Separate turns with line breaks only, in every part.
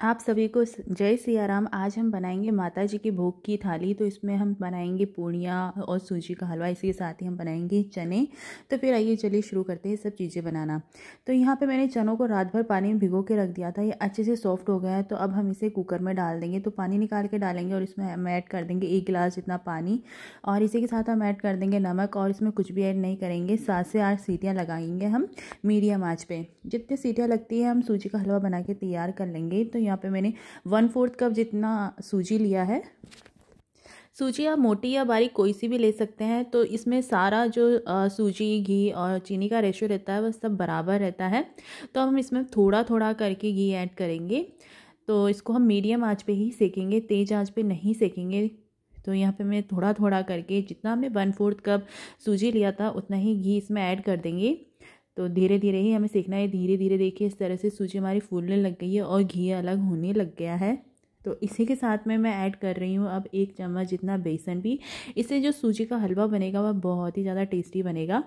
आप सभी को जय सिया राम आज हम बनाएँगे माता जी की भोग की थाली। तो इसमें हम बनाएँगे पूड़ियाँ और सूजी का हलवा। इसी के साथ ही हम बनाएँगे चने। तो फिर आइए चलिए शुरू करते हैं सब चीज़ें बनाना। तो यहाँ पे मैंने चनों को रात भर पानी में भिगो के रख दिया था। ये अच्छे से सॉफ्ट हो गया है। तो अब हम इसे कुकर में डाल देंगे। तो पानी निकाल के डालेंगे और इसमें हम ऐड कर देंगे एक गिलास जितना पानी। और इसी के साथ हम ऐड कर देंगे नमक। और इसमें कुछ भी ऐड नहीं करेंगे। सात से आठ सीटियाँ लगाएँगे हम मीडियम आँच पर जितनी सीटियाँ लगती है, हम सूजी का हलवा बना के तैयार कर लेंगे। तो यहाँ पे मैंने वन फोर्थ कप जितना सूजी लिया है। सूजी आप मोटी या बारीक कोई सी भी ले सकते हैं तो इसमें सारा जो सूजी, घी और चीनी का रेशो रहता है वह सब बराबर रहता है। तो हम इसमें थोड़ा थोड़ा करके घी ऐड करेंगे। तो इसको हम मीडियम आँच पे ही सेकेंगे, तेज़ आँच पे नहीं सेकेंगे। तो यहाँ पे मैं थोड़ा थोड़ा करके जितना हमने वन फोर्थ कप सूजी लिया था, उतना ही घी इसमें ऐड कर देंगे। तो धीरे धीरे ही हमें सीखना है धीरे धीरे देखिए इस तरह से सूजी हमारी फूलने लग गई है और घी अलग होने लग गया है। तो इसी के साथ में मैं ऐड कर रही हूँ अब एक चम्मच जितना बेसन भी। इससे जो सूजी का हलवा बनेगा वह बहुत ही ज़्यादा टेस्टी बनेगा।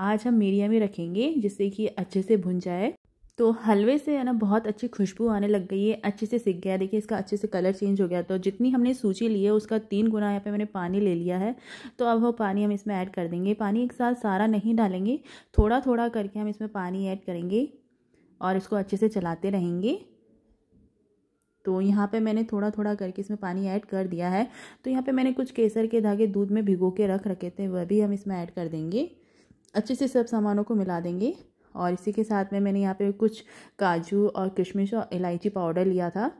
आज हम मीडियम में रखेंगे जिससे कि अच्छे से भुन जाए। तो हलवे से है ना बहुत अच्छी खुशबू आने लग गई है, अच्छे से सीख गया देखिए इसका अच्छे से कलर चेंज हो गया तो जितनी हमने सूची ली है, उसका तीन गुना यहाँ पे मैंने पानी ले लिया है। तो अब वो पानी हम इसमें ऐड कर देंगे। पानी एक साथ सारा नहीं डालेंगे थोड़ा थोड़ा करके हम इसमें पानी ऐड करेंगे और इसको अच्छे से चलाते रहेंगे। तो यहाँ पे मैंने थोड़ा थोड़ा करके इसमें पानी ऐड कर दिया है। तो यहाँ पे मैंने कुछ केसर के धागे दूध में भिगो के रख रखे थे, वह भी हम इसमें ऐड कर देंगे। अच्छे से सब सामानों को मिला देंगे। और इसी के साथ में मैंने यहाँ पे कुछ काजू और किशमिश और इलायची पाउडर लिया था।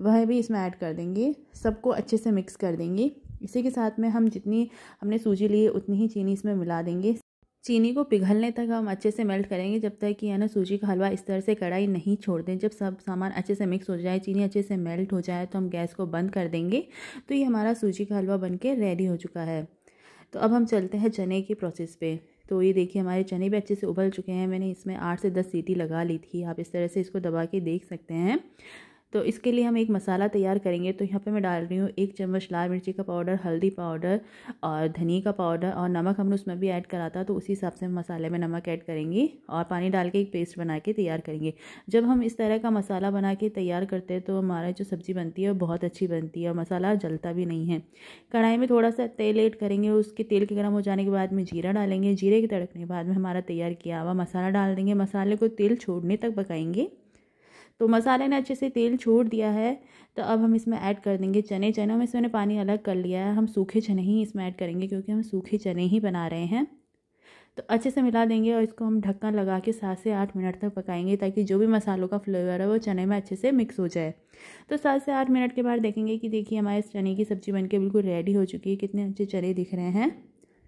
वह भी इसमें ऐड कर देंगे। सबको अच्छे से मिक्स कर देंगे। इसी के साथ में हम जितनी हमने सूजी ली, उतनी ही चीनी इसमें मिला देंगे। चीनी को पिघलने तक हम अच्छे से मेल्ट करेंगे जब तक कि, है ना, सूजी का हलवा इस तरह से कढ़ाई नहीं छोड़ दें। जब सब सामान अच्छे से मिक्स हो जाए, चीनी अच्छे से मेल्ट हो जाए तो हम गैस को बंद कर देंगे। तो ये हमारा सूजी का हलवा बन के रेडी हो चुका है। तो अब हम चलते हैं चने की प्रोसेस पे। तो ये देखिए, हमारे चने भी अच्छे से उबल चुके हैं। मैंने इसमें आठ से दस सीटी लगा ली थी। आप इस तरह से इसको दबा के देख सकते हैं। तो इसके लिए हम एक मसाला तैयार करेंगे। तो यहाँ पे मैं डाल रही हूँ एक चम्मच लाल मिर्ची का पाउडर, हल्दी पाउडर और धनी का पाउडर और नमक हमने उसमें भी ऐड करा था तो उसी हिसाब से हम मसाले में नमक ऐड करेंगे और पानी डाल के एक पेस्ट बना के तैयार करेंगे। जब हम इस तरह का मसाला बना के तैयार करते हैं तो हमारा जो सब्ज़ी बनती है वो बहुत अच्छी बनती है और मसाला जलता भी नहीं है। कढ़ाई में थोड़ा सा तेल ऐड करेंगे, उसके तेल के गर्म हो जाने के बाद में जीरा डालेंगे। जीरे के तड़कने के बाद में हमारा तैयार किया हुआ मसाला डाल देंगे। मसाले को तेल छोड़ने तक पकाएँगे। तो मसाले ने अच्छे से तेल छोड़ दिया है तो अब हम इसमें ऐड कर देंगे चने। चने में से इसमें पानी अलग कर लिया है। हम सूखे चने ही इसमें ऐड करेंगे क्योंकि हम सूखे चने ही बना रहे हैं। तो अच्छे से मिला देंगे और इसको हम ढक्कन लगा के सात से आठ मिनट तक पकाएँगे ताकि जो भी मसालों का फ्लेवर है वो चने में अच्छे से मिक्स हो जाए। तो सात से आठ मिनट के बाद देखेंगे कि देखिए हमारे चने की सब्ज़ी बनके बिल्कुल रेडी हो चुकी है। कितने अच्छे चने दिख रहे हैं।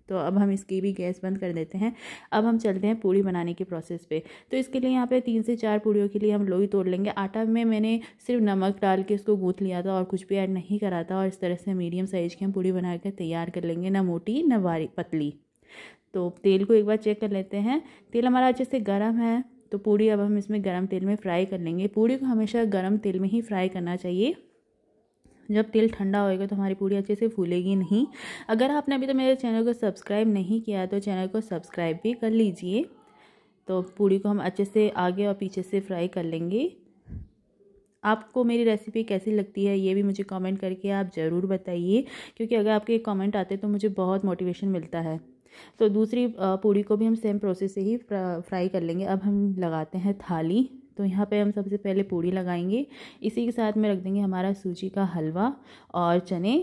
तो अब हम इसकी भी गैस बंद कर देते हैं। अब हम चलते हैं पूड़ी बनाने के प्रोसेस पे। तो इसके लिए यहाँ पे तीन से चार पूड़ियों के लिए हम लोई तोड़ लेंगे। आटा में मैंने सिर्फ़ नमक डाल के इसको गूँथ लिया था और कुछ भी ऐड नहीं करा था और इस तरह से मीडियम साइज़ की हम पूड़ी बना कर तैयार कर लेंगे ना मोटी, ना बारी पतली। तो तेल को एक बार चेक कर लेते हैं। तेल हमारा अच्छे से गर्म है। तो पूड़ी अब हम इसमें गर्म तेल में फ्राई कर लेंगे। पूड़ी को हमेशा गर्म तेल में ही फ्राई करना चाहिए। जब तेल ठंडा होएगा तो हमारी पूड़ी अच्छे से फूलेगी नहीं। अगर आपने अभी तो मेरे चैनल को सब्सक्राइब नहीं किया तो चैनल को सब्सक्राइब भी कर लीजिए। तो पूड़ी को हम अच्छे से आगे और पीछे से फ्राई कर लेंगे। आपको मेरी रेसिपी कैसी लगती है, ये भी मुझे कमेंट करके आप ज़रूर बताइए, क्योंकि अगर आपके कमेंट आते तो मुझे बहुत मोटिवेशन मिलता है। तो दूसरी पूड़ी को भी हम सेम प्रोसेस से ही फ्राई कर लेंगे। अब हम लगाते हैं थाली। तो यहाँ पे हम सबसे पहले पूड़ी लगाएँगे। इसी के साथ में रख देंगे हमारा सूजी का हलवा और चने।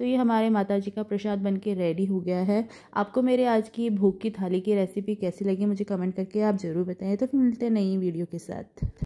तो ये हमारे माता जी का प्रसाद बन के रेडी हो गया है। आपको मेरे आज की भूख की थाली की रेसिपी कैसी लगी मुझे कमेंट करके आप ज़रूर बताएँ। तो फिर मिलते हैं नई वीडियो के साथ।